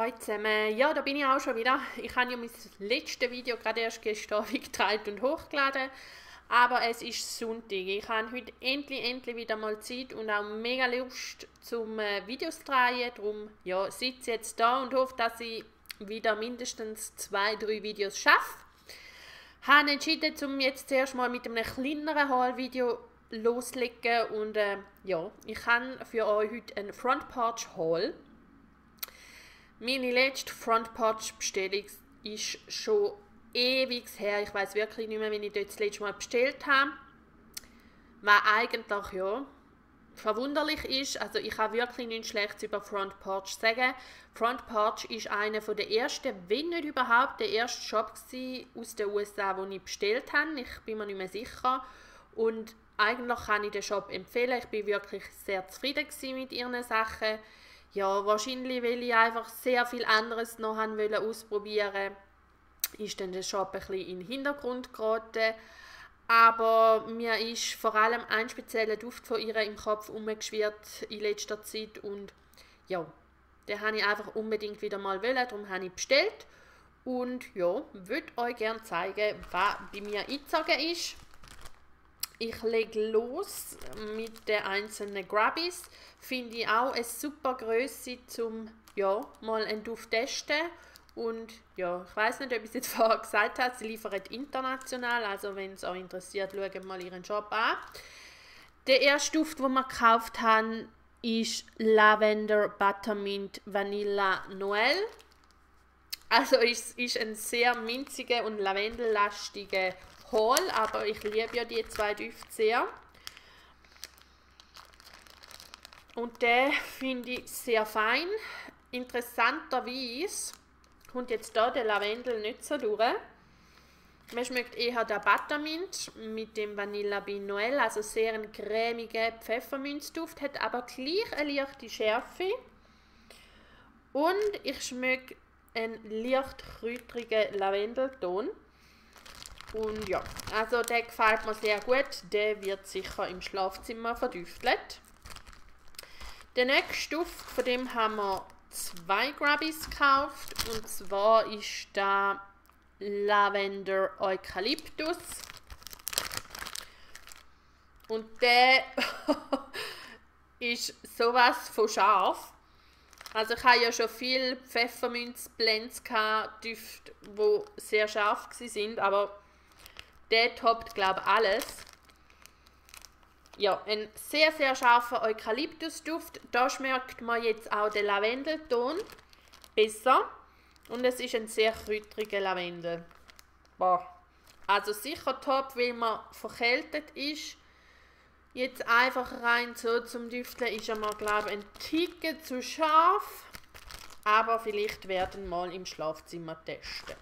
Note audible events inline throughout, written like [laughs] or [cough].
Hallo zusammen, ja, da bin ich auch schon wieder. Ich habe ja mein letztes Video gerade erst gestern [laughs] geteilt und hochgeladen. Aber es ist Sonntag. Ich habe heute endlich, endlich wieder mal Zeit und auch mega Lust zum äh, Videos drehen. Darum ja, sitze jetzt da und hoffe, dass ich wieder mindestens zwei, drei Videos schaffe. Ich habe entschieden, um jetzt zuerst mal mit einem kleineren Haul-Video loslegen und äh, ja, ich habe für euch heute einen Front Porch Haul. Meine letzte Front Porch Bestellung ist schon ewig her. Ich weiß wirklich nicht mehr, wie ich dort das letzte Mal bestellt habe. Was eigentlich ja verwunderlich ist, also ich habe wirklich nichts Schlechtes über Front Porch sagen. Front Porch ist einer der ersten, wenn nicht überhaupt, der erste Shop aus den USA, den ich bestellt habe. Ich bin mir nicht mehr sicher. Und eigentlich kann ich den Shop empfehlen. Ich bin wirklich sehr zufrieden mit ihren Sachen. Ja, wahrscheinlich, weil ich einfach sehr viel anderes noch haben ausprobieren ist dann der Shop ein bisschen in den Hintergrund geraten. Aber mir ist vor allem ein spezieller Duft von ihr im Kopf umgeschwirrt in letzter Zeit und ja, den habe ich einfach unbedingt wieder mal wollen, darum habe ich bestellt und ja, würde euch gerne zeigen, was bei mir eingezogen ist. Ich lege los mit den einzelnen Grabbies. Finde ich auch eine super Größe zum ja, mal einen Duft testen. Und ja, ich weiß nicht, ob ich es jetzt [laughs] vorher gesagt habe, sie liefert international, also wenn es euch interessiert, schaut mal ihren Job an. Der erste Duft, den wir gekauft haben, ist Lavender Buttermint Vanilla Noel. Also es ist ein sehr minziger und lavendellastiger Haul, aber ich liebe ja die zwei Düfte sehr. Und der finde ich sehr fein. Interessanterweise kommt jetzt da der Lavendel nicht so durch. Man schmeckt eher der Buttermint mit dem Vanilla Bean Noel, also sehr ein cremiger Pfefferminzduft, hat aber gleich eine leichte Schärfe. Und ich schmecke einen leicht kräutrigen Lavendelton. Und ja, also der gefällt mir sehr gut. Der wird sicher im Schlafzimmer verdüftelt. Der nächste Duft, von dem haben wir zwei Grubbies gekauft. Und zwar ist da Lavender Eukalyptus. Und der [laughs] ist sowas von scharf. Also ich habe ja schon viel Pfefferminzblends gehabt, Düfte, die sehr scharf sind, aber der toppt, glaube ich, alles. Ja, ein sehr, sehr scharfer Eukalyptusduft. Da schmeckt man jetzt auch den Lavendelton besser. Und es ist ein sehr kräutriger Lavendel. Boah. Also sicher top, weil man verkältet ist. Jetzt einfach rein so zum Düfteln ist er mal, glaube ich, ein Ticken zu scharf. Aber vielleicht werden wir mal im Schlafzimmer testen.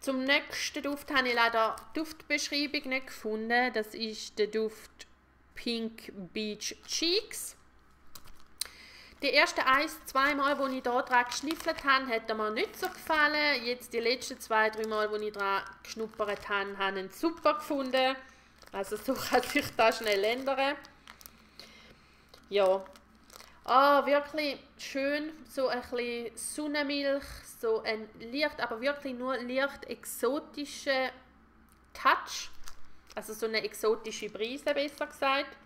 Zum nächsten Duft habe ich leider die Duftbeschreibung nicht gefunden. Das ist der Duft Pink Beach Cheeks. Die ersten ein, zwei Mal, wo ich hier dran geschniffelt habe, hat mir nicht so gefallen. Jetzt die letzten zwei, drei Mal, wo ich dran geschnuppert habe, habe ich ihn super gefunden. Also so [laughs] kann sich das schnell ändern. Ja. Ah, wirklich schön, so ein bisschen Sonnenmilch, so ein leicht, aber wirklich nur leicht exotischer Touch. Also so eine exotische Brise, besser gesagt.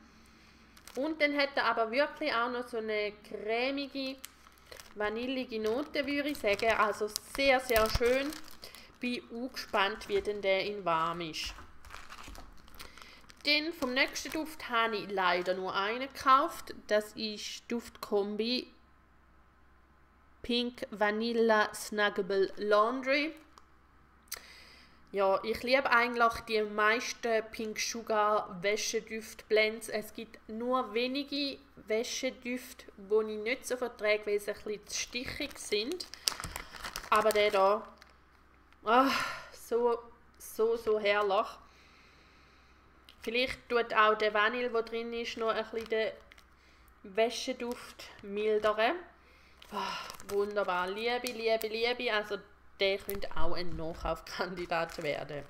Und dann hat er aber wirklich auch noch so eine cremige, vanillige Note, würde ich sagen. Also sehr, sehr schön. Bin auch gespannt, wie denn der in warm ist. Dann vom nächsten Duft habe ich leider nur einen gekauft. Das ist Duftkombi Pink Vanilla Snuggable Laundry. Ja, ich liebe eigentlich die meisten Pink Sugar Wäschedüft-Blends. Es gibt nur wenige Wäschedüfte, die ich nicht so verträge, weil sie ein bisschen zu stichig sind. Aber der da, oh, so, so, so herrlich. Vielleicht tut auch der Vanille, der drin ist, noch ein bisschen den Wäscheduft mildern. Oh, wunderbar. Liebe, liebe, liebe. Also der könnte auch ein Nachkaufkandidat werden.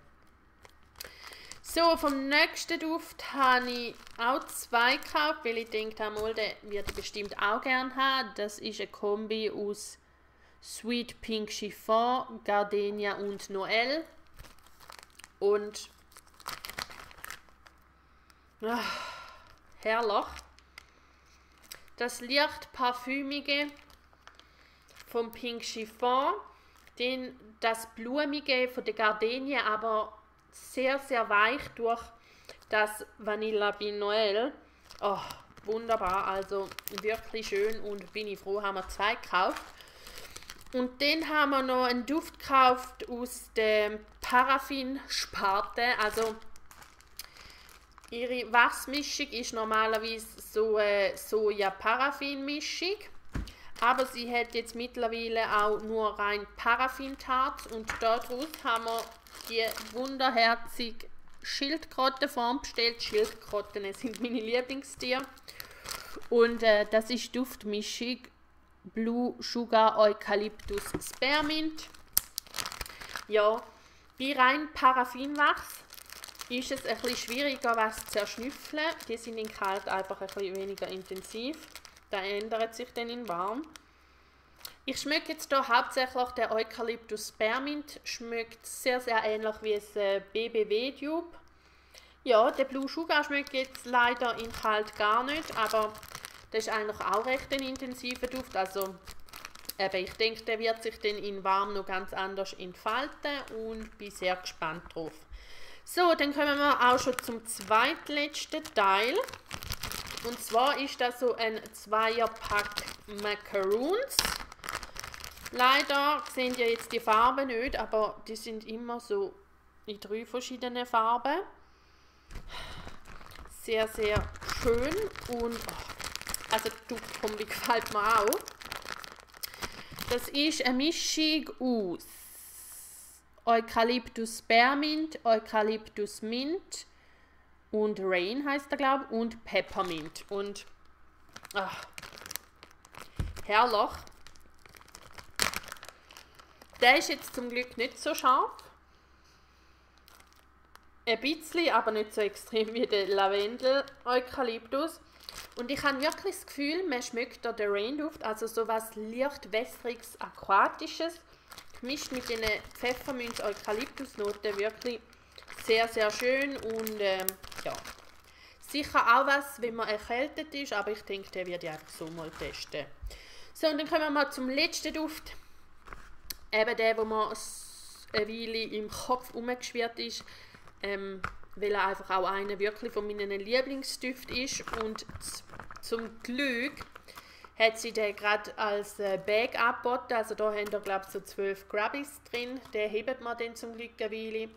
So, vom nächsten Duft habe ich auch zwei gekauft, weil ich denke, mal, den würde ich bestimmt auch gerne haben. Das ist eine Kombi aus Sweet Pink Chiffon, Gardenia und Noel. Und ach, herrlich. Das leicht parfümige vom Pink Chiffon, den, das blumige von der Gardenia, aber sehr, sehr weich durch das Vanilla Bean Noel. Oh, wunderbar, also wirklich schön und bin ich froh, haben wir zwei gekauft. Und dann haben wir noch einen Duft gekauft aus der Paraffin-Sparte. Also ihre Wachsmischung ist normalerweise so eine Soja-Paraffin-Mischung. Aber sie hat jetzt mittlerweile auch nur rein Paraffin-Tarts und daraus haben wir die wunderherzige Schildkrötenform bestellt. Schildkröten sind meine Lieblingstiere. Und äh, das ist Duftmischung Blue Sugar Eucalyptus Spearmint. Ja, bei rein Paraffinwachs ist es ein bisschen schwieriger, was zu zerschnüffeln. Die sind in kalt einfach ein bisschen weniger intensiv. Da ändert sich dann in warm. Ich schmecke jetzt hier hauptsächlich den Eucalyptus Spearmint. Schmeckt sehr, sehr ähnlich wie das äh, BBW Tube. Ja, der Blue Sugar schmeckt jetzt leider in kalt gar nicht, aber das ist eigentlich auch recht ein intensiver Duft. Also eben, ich denke, der wird sich dann in warm noch ganz anders entfalten und bin sehr gespannt drauf. So, dann kommen wir auch schon zum zweitletzten Teil. Und zwar ist das so ein Zweierpack Macaroons. Leider sehen ihr jetzt die Farben nicht, aber die sind immer so in drei verschiedenen Farben. Sehr, sehr schön und oh, also die Duftkombi gefällt mir auch. Das ist eine Mischung aus Eucalyptus Spearmint, Eucalyptus Mint und Rain heißt er glaube ich und Peppermint und ach, herrlich. Der ist jetzt zum Glück nicht so scharf. Ein bisschen, aber nicht so extrem wie der Lavendel Eukalyptus. Und ich habe wirklich das Gefühl, man schmeckt da den Rainduft, also so was leicht wässriges, aquatisches, gemischt mit den Pfefferminz Eukalyptus Noten wirklich sehr sehr schön und ähm, ja. Sicher auch was, wenn man erkältet ist, aber ich denke, der werde ich einfach so mal testen. So und dann kommen wir mal zum letzten Duft. Eben der, wo mir eine Weile im Kopf umgeschwirrt ist, ähm, weil er einfach auch einer wirklich von meinen Lieblingsdüften ist. Und zum Glück hat sie den gerade als äh, Bag angeboten, also da haben wir glaube ich so 12 Grubbies drin, den hebt man dann zum Glück eine Weile.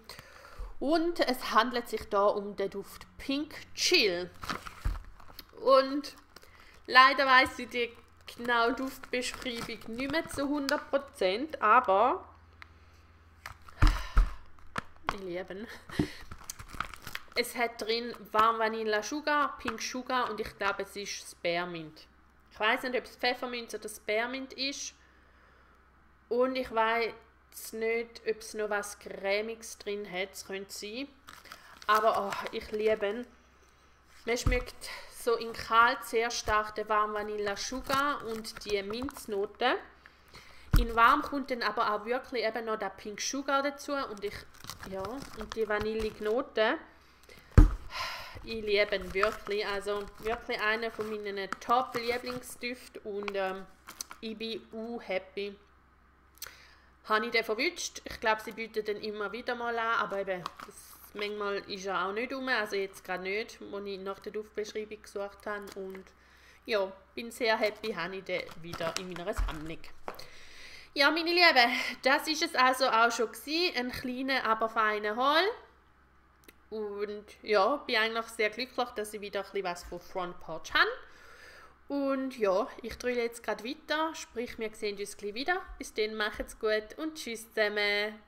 Und es handelt sich da um den Duft Pink Chill. Und leider weiß ich die genau Duftbeschreibung nicht mehr zu 100%, aber ich liebe Es hat drin Warm Vanilla Sugar, Pink Sugar und ich glaube es ist Spearmint. Ich weiß nicht, ob es Pfefferminz oder Spearmint ist. Und ich weiß nicht, ob es noch was Cremiges drin hat. Es könnte sein. Aber oh, ich liebe ihn. Man schmeckt so in kalt sehr stark der warm Vanilla Sugar und die Minznote. In warm kommt dann aber auch wirklich eben noch der Pink Sugar dazu und ich ja und die vanillige Note. Ich liebe ihn wirklich, also wirklich einer von meinen Top Lieblingsdüften und ähm, ich bin uh happy. Habe ich den verwünscht? Ich glaube, sie bieten den immer wieder mal an, aber eben das Manchmal ist er auch nicht um, also jetzt gerade nicht, wo ich nach der Duftbeschreibung gesucht habe. Und ja, bin sehr happy, habe ich den wieder in meiner Sammlung. Ja, meine Lieben, das ist es also auch schon gewesen. Ein kleiner, aber feiner Haul. Und ja, bin eigentlich sehr glücklich, dass ich wieder ein bisschen was von Front Porch habe. Und ja, ich drehe jetzt gerade weiter, sprich, wir sehen uns gleich wieder. Bis dann, macht's gut und tschüss zusammen.